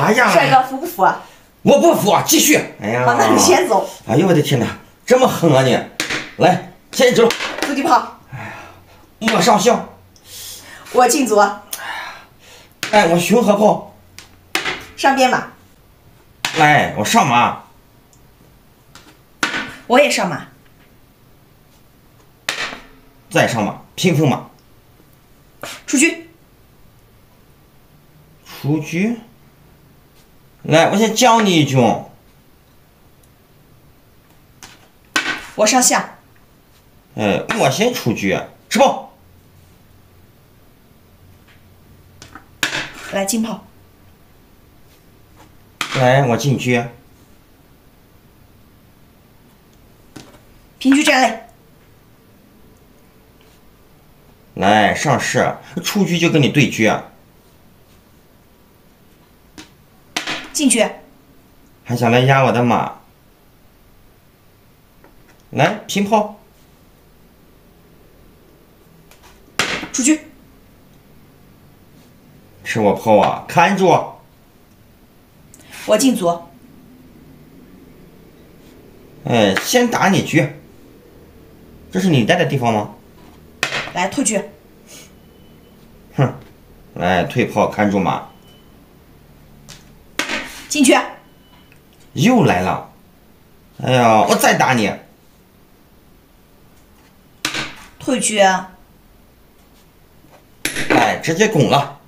哎呀，帅哥服不服？我不服，继续。哎呀，好，那你先走。哎呦我的天哪，这么狠啊你！来，先走，走地炮，我上校。我进左，哎，我熊河炮。上边马，来，我上马。我也上马，再上马，屏风马。出车，出车。来，我先将你一军。我上下，哎，我先出车，吃炮。来进炮，来，我进车。平车站垒，来上士，出车就跟你对决，进去，还想来压我的马？来平炮，出去，吃我炮啊！看住，我进左，哎，先打你车。这是你待的地方吗？来退车，哼，来退炮，看住马。进去，又来了，哎呀，我再打你。退车，哎，直接拱了。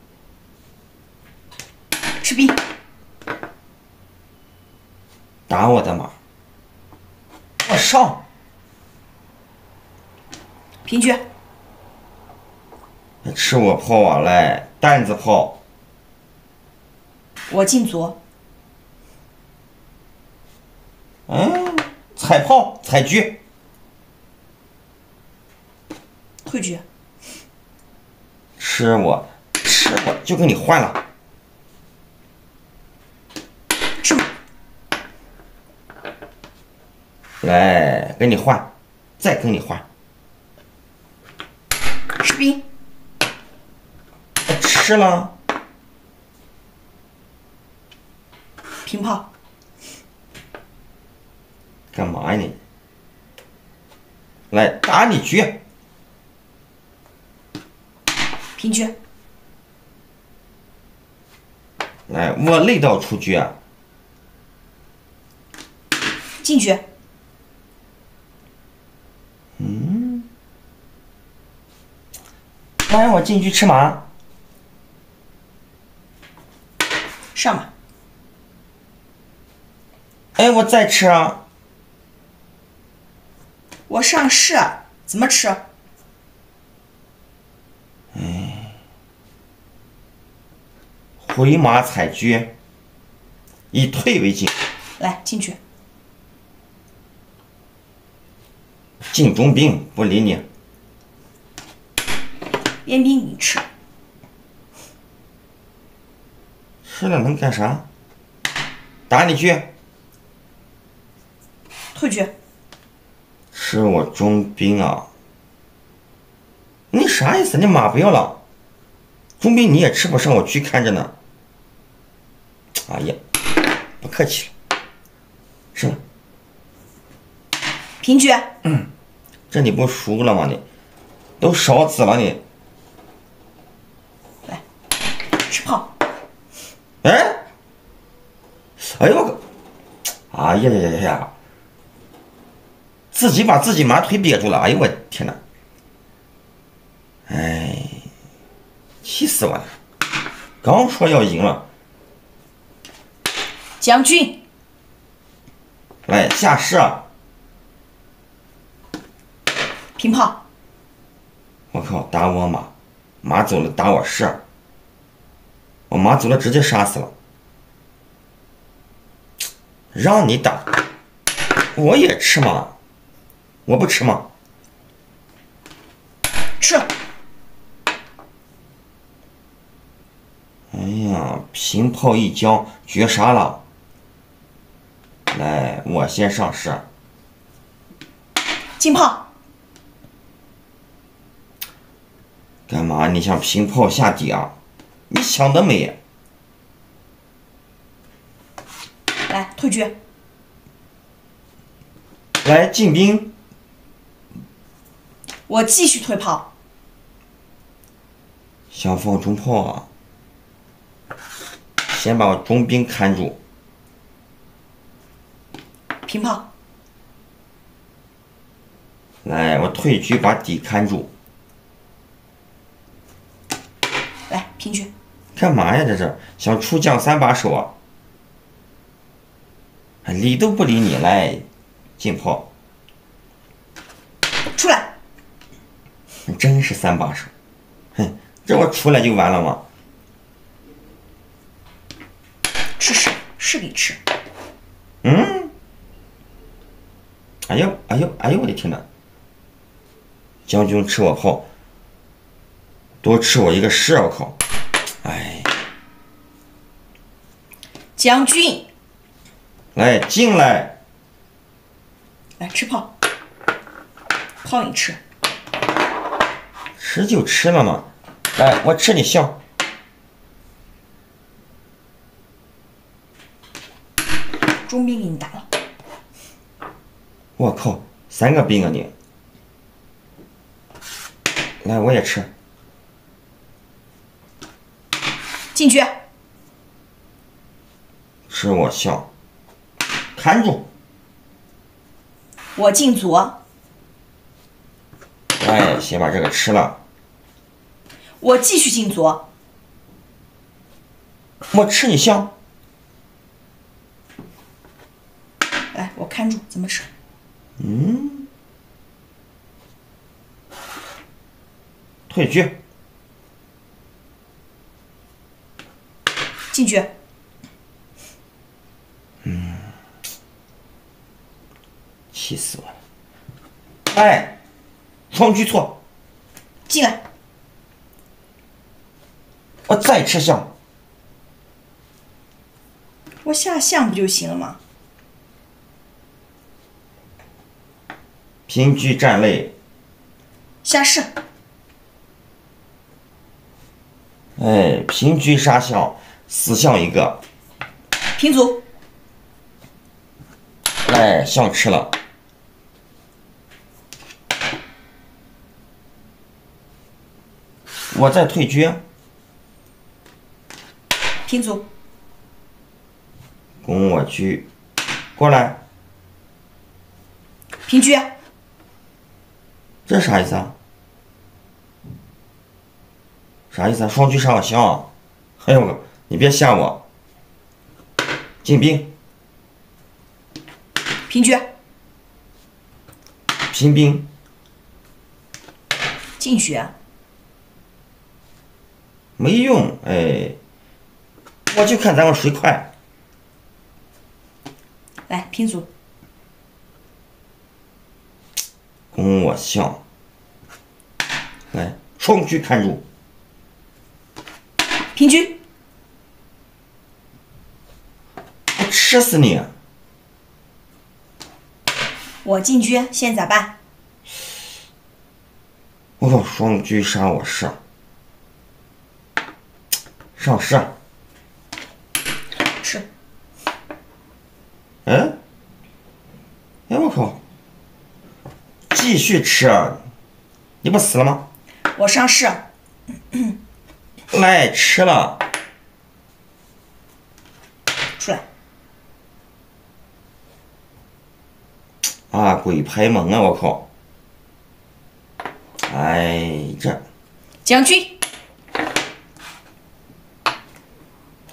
吃兵，打我的马，我上，平局，吃我炮啊！来，担子炮，我进左，嗯，踩炮，踩车，退车，吃我，吃我，就跟你换了。吃马，来，跟你换，再跟你换，吃兵，吃了，平炮，干嘛呀你？来打你局，平车，来我累到出局啊，进车，来我进去吃马，上马，哎我再吃啊，我上士，怎么吃？回马踩车，以退为进，来进去，进中兵不理你，边兵你吃，吃了能干啥？打你去，退车，吃我中兵啊！你啥意思？你马不要了？中兵你也吃不上，我车看着呢。哎呀，不客气了，是吧，平车，这你不输了吗？你都烧子了你。来吃炮，哎，哎呦我靠！哎呀呀呀呀呀！自己把自己马腿憋住了！哎呦我天哪！哎，气死我了！刚说要赢了，将军，来下士啊！平炮，我靠，打我马，马走了打我士，我马走了直接杀死了，让你打，我也吃马，我不吃吗。吃，哎呀，平炮一将，绝杀了。来，我先上士，进炮，干嘛？你想平炮下底啊？你想得美！来退车。来进兵，我继续退炮。想放中炮啊！先把我中兵看住。平炮。来，我退车把底看住。来平车。干嘛呀？这是想出将三把手啊？理都不理你，来进炮。出来。真是三把手，哼，这我出来就完了吗？吃屎，是给吃。嗯。哎呦，哎呦，哎呦！我的天哪！将军吃我炮，多吃我一个屎！我靠！哎，将军，来进来，来吃炮，炮你吃，吃就吃了嘛。来，我吃你笑。中兵给你打了。我靠，三个兵啊你！来，我也吃。进去。吃我笑。看住。我进左。哎，先把这个吃了。我继续进左。我吃你香。来，我看住，怎么吃？嗯。退车。进去。嗯，气死我了！哎，双居错。进来。我再吃象。我下象不就行了吗？平车站肋。下士。哎，平车杀象。死象一个，平卒。哎，象吃了，我再退车。平卒。攻我去，过来。平车。这啥意思啊？啥意思啊？双车杀我象？哎呦我！你别吓我！进兵，平车，平兵，进血，没用，哎，我就看咱们谁快。来平卒，攻我象，来双车看住，平车。吃死你！我进车，现在咋办？我靠，双车杀我士，上士。吃。哎，哎我靠！继续吃，你不死了吗？我上市。来吃了。出来。啊，鬼拍门啊！我靠！哎，这将军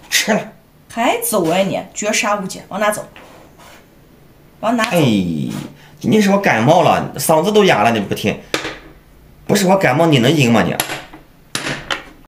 吃了，还走啊你？绝杀无解，往哪走？往哪走？哎，今天是感冒了，嗓子都哑了，你不听？不是我感冒，你能赢吗你？